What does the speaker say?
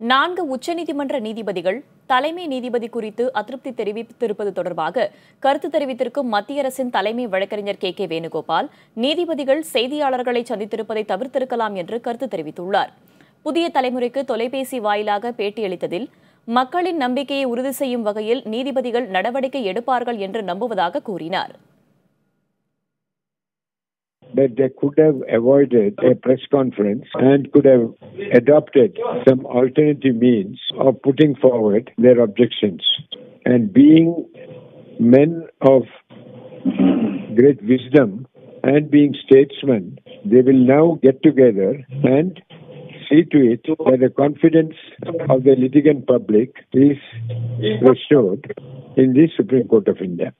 நான்கு உச்சநீதிமன்ற நீதிபதிகள் தலைமை நீதிபதி குறித்து அதிருப்தி தெரிவித்திருப்பது தொடர்பாக கருத்து தெரிவித்திருக்கும் மத்திய அரசின் தலைமை வழக்கறிஞர் கே கே வேணுகோபால் நீதிபதிகள் செய்தியாளர்களை சந்தித்திருப்பதை தவிர்த்திருக்கலாம் என்று கருத்து தெரிவித்துள்ளார். புதிய தலைமுறைக்கு தொலைபேசி வாயிலாக பேட்டியளித்ததில் மக்களின் நம்பிக்கையை உறுதி செய்யும் வகையில் நீதிபதிகள் நடவடிக்கை எடுப்பார்கள் என்று நம்புவதாக கூறினார். That they could have avoided a press conference and could have adopted some alternative means of putting forward their objections. And being men of great wisdom and being statesmen, they will now get together and see to it that the confidence of the litigant public is restored in the Supreme Court of India.